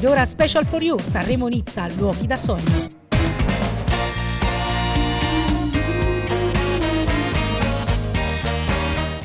Ed ora Special for You, Sanremo Nizza, luoghi da sogno.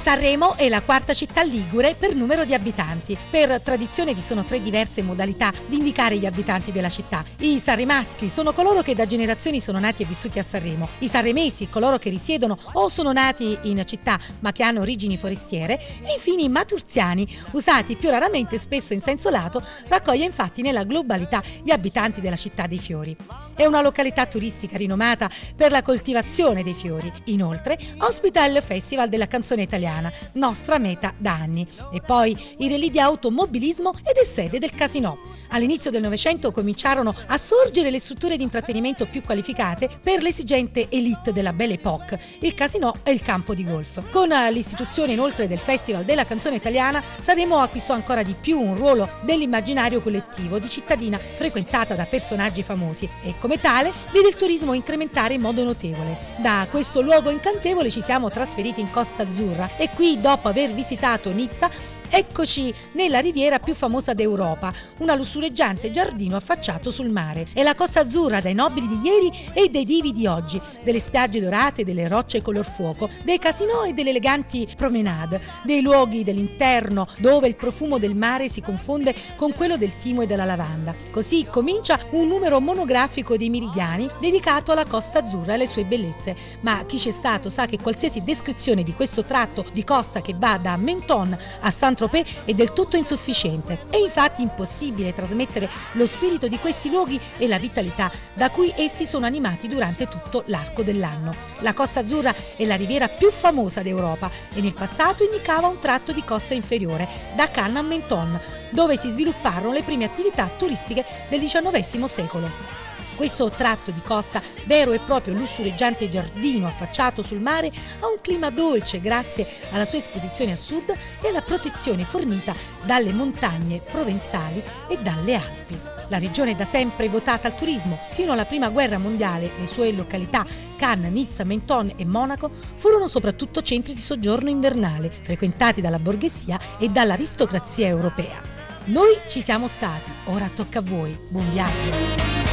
Sanremo è la quarta città ligure per numero di abitanti. Per tradizione vi sono tre diverse modalità di indicare gli abitanti della città. I sanremaschi sono coloro che da generazioni sono nati e vissuti a Sanremo. I sanremesi, coloro che risiedono o sono nati in città ma che hanno origini forestiere. E infine i maturziani, usati più raramente spesso in senso lato, raccoglie infatti nella globalità gli abitanti della città dei fiori. È una località turistica rinomata per la coltivazione dei fiori. Inoltre ospita il Festival della canzone italiana, nostra meta da anni. E poi i relì di automobilismo ed è sede del Casino. All'inizio del Novecento cominciarono a sorgere le strutture di intrattenimento più qualificate per l'esigente elite della Belle Époque, il casino e il campo di golf. Con l'istituzione inoltre del Festival della canzone italiana, Sanremo acquistò ancora di più un ruolo nell'immaginario collettivo di cittadina frequentata da personaggi famosi e come tale vede il turismo incrementare in modo notevole. Da questo luogo incantevole ci siamo trasferiti in Costa Azzurra e qui, dopo aver visitato Nizza, Eccoci nella riviera più famosa d'Europa, una lussureggiante giardino affacciato sul mare. È la Costa Azzurra dai nobili di ieri e dei divi di oggi, delle spiagge dorate, delle rocce color fuoco, dei casinò e delle eleganti promenade, dei luoghi dell'interno dove il profumo del mare si confonde con quello del timo e della lavanda. Così comincia un numero monografico dei meridiani dedicato alla Costa Azzurra e alle sue bellezze. Ma chi c'è stato sa che qualsiasi descrizione di questo tratto di costa che va da Menton a Saint-Tropez è del tutto insufficiente. È infatti impossibile trasmettere lo spirito di questi luoghi e la vitalità da cui essi sono animati durante tutto l'arco dell'anno. La Costa Azzurra è la riviera più famosa d'Europa e nel passato indicava un tratto di costa inferiore, da Cannes a Menton, dove si svilupparono le prime attività turistiche del XIX secolo. Questo tratto di costa, vero e proprio lussureggiante giardino affacciato sul mare, ha un clima dolce grazie alla sua esposizione a sud e alla protezione fornita dalle montagne provenzali e dalle Alpi. La regione è da sempre votata al turismo. Fino alla prima guerra mondiale le sue località Cannes, Nizza, Menton e Monaco furono soprattutto centri di soggiorno invernale, frequentati dalla borghesia e dall'aristocrazia europea. Noi ci siamo stati, ora tocca a voi. Buon viaggio!